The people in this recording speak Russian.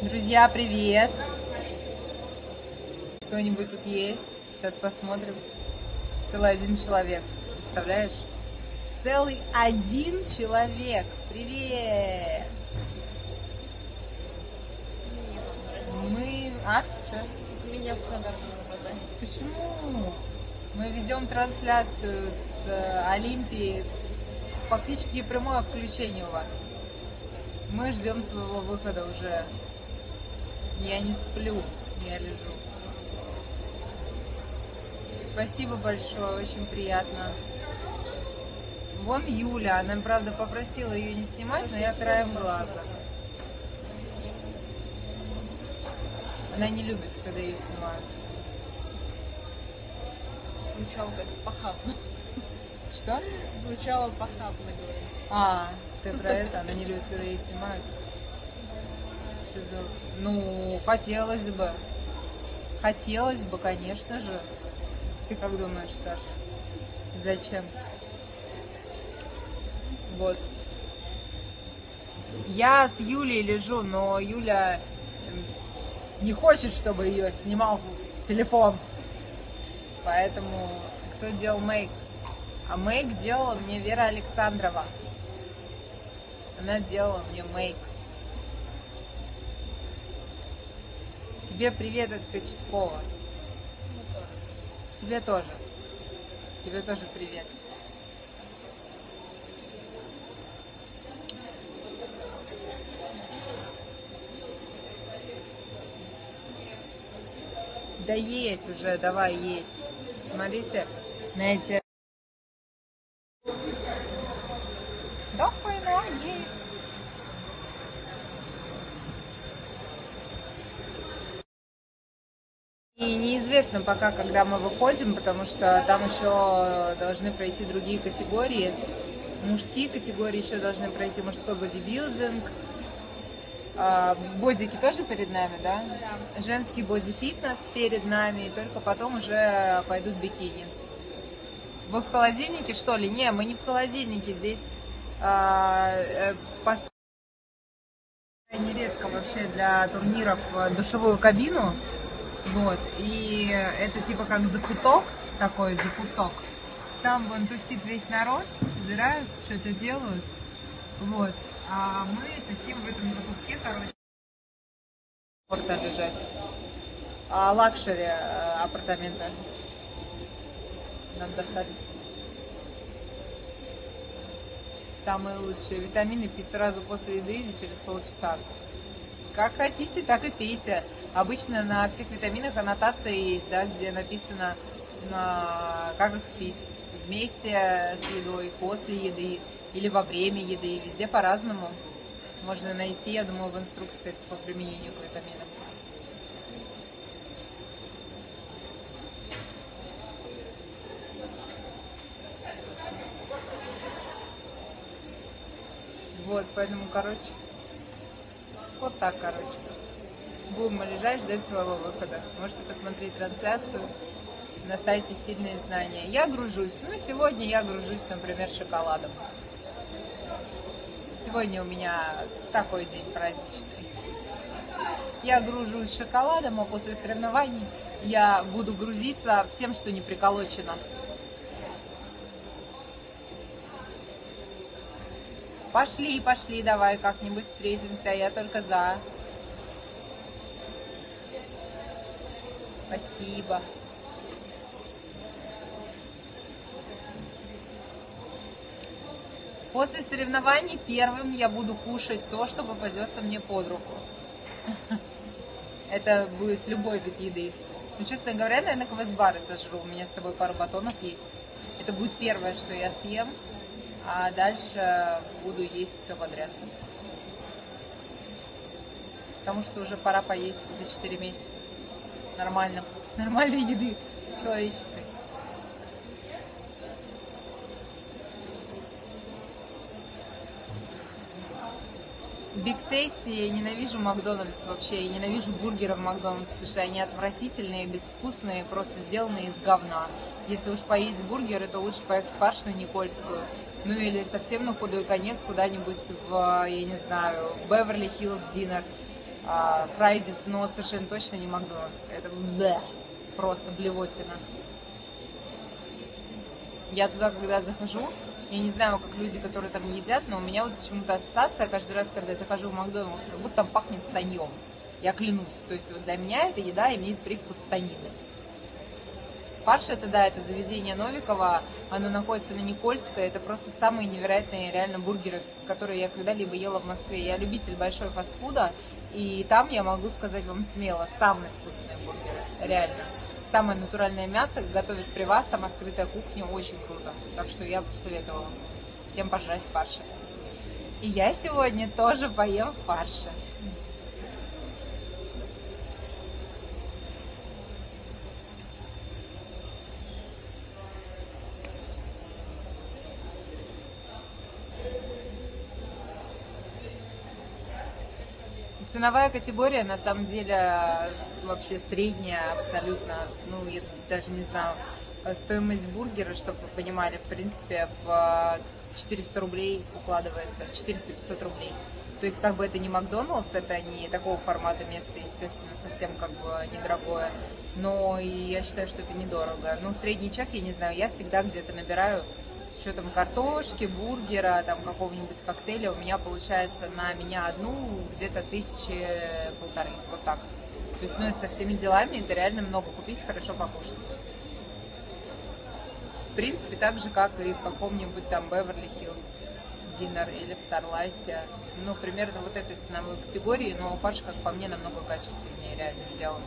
Друзья, привет! Кто-нибудь тут есть? Сейчас посмотрим. Целый один человек. Представляешь? Целый один человек. Привет! Мы... А? Что? Меня в кадр не. Почему? Мы ведем трансляцию с э, Олимпии. Фактически прямое включение у вас. Мы ждем своего выхода уже. Я не сплю, я лежу. Спасибо большое, очень приятно. Вон Юля, она, правда, попросила ее не снимать, но я краем глаза. Она не любит, когда ее снимают. Звучало как похабно. Что? Звучало похабно, говорю. А, ты про это? Она не любит, когда ее снимают. За... Ну, хотелось бы. Хотелось бы, конечно же. Ты как думаешь, Саша? Зачем? Вот. Я с Юлей лежу, но Юля эм, не хочет, чтобы ее снимал телефон. Поэтому кто делал мейк? А мейк делала мне Вера Александрова. Она делала мне мейк. Тебе привет от Кочеткова. Тебе тоже. Тебе тоже привет. Да едь уже, давай едь. Смотрите на эти... Да хуйно, едь. И неизвестно пока, когда мы выходим, потому что там еще должны пройти другие категории. Мужские категории еще должны пройти мужской бодибилдинг. А, Бодики тоже перед нами, да? Да. Женский бодифитнес перед нами, и только потом уже пойдут бикини. Вы в холодильнике, что ли? Не, мы не в холодильнике, здесь а, э, пос- крайне редко вообще для турниров душевую кабину. Вот. И это типа как закуток, такой закуток. Там вон тусит весь народ, собираются, что-то делают. Вот. А мы тусим в этом закутке, короче. Комфортно лежать. А luxury э, апартаменты. Нам достались. Самые лучшие. Витамины пить сразу после еды или через полчаса. Как хотите, так и пейте. Обычно на всех витаминах аннотация есть, да, где написано, на, как их пить. Вместе с едой, после еды или во время еды. Везде по-разному. Можно найти, я думаю, в инструкциях по применению к витаминам. Вот, поэтому, короче, вот так, короче. Будем лежать, ждать своего выхода. Можете посмотреть трансляцию на сайте «Сильные знания». Я гружусь. Ну, сегодня я гружусь, например, шоколадом. Сегодня у меня такой день праздничный. Я гружусь шоколадом, а после соревнований я буду грузиться всем, что не приколочено. Пошли, пошли, давай как-нибудь встретимся, я только за. Спасибо. После соревнований первым я буду кушать то, что попадется мне под руку. Это будет любой вид еды. Ну, честно говоря, наверное, квест-бары сожру. У меня с тобой пару батонов есть. Это будет первое, что я съем. А дальше буду есть все подряд. Потому что уже пора поесть за 4 месяца. Нормально. Нормальной еды человеческой. Биг Тейсти, я ненавижу Макдональдс вообще, я ненавижу бургеры в Макдональдс, потому что они отвратительные, безвкусные, просто сделанные из говна. Если уж поесть бургеры, то лучше поехать в Фарш на Никольскую. Ну или совсем на худой конец куда-нибудь в, я не знаю, Беверли Хиллз Динер. Фрайдис, но совершенно точно не Макдональдс. Это бля, просто блевотина. Я туда, когда захожу, я не знаю, как люди, которые там не едят, но у меня вот почему-то ассоциация каждый раз, когда я захожу в Макдональдс, как будто там пахнет саньем. Я клянусь. То есть вот для меня это еда имеет привкус санины. Фарш это, да, это заведение Новикова, оно находится на Никольской, это просто самые невероятные реально бургеры, которые я когда-либо ела в Москве. Я любитель большой фастфуда, и там я могу сказать вам смело, самые вкусные бургеры, реально. Самое натуральное мясо готовят при вас, там открытая кухня, очень круто. Так что я бы советовала всем пожрать фарша. И я сегодня тоже поем фарша. Ценовая категория на самом деле вообще средняя абсолютно. Ну, я даже не знаю, стоимость бургера, чтобы вы понимали, в принципе, в 400 рублей укладывается, 400-500 рублей. То есть, как бы это не Макдоналдс, это не такого формата место, естественно, совсем как бы недорогое. Но я считаю, что это недорого. Ну, средний чек, я не знаю, я всегда где-то набираю с учетом картошки, бургера, там какого-нибудь коктейля, у меня получается на меня одну где-то тысячи полторы, вот так. То есть, ну, это со всеми делами, это реально много купить, хорошо покушать. В принципе, так же, как и в каком-нибудь там Беверли-Хиллз Динер или в Старлайте. Ну, примерно вот этой ценовой категории, но фарш, как по мне, намного качественнее реально сделан.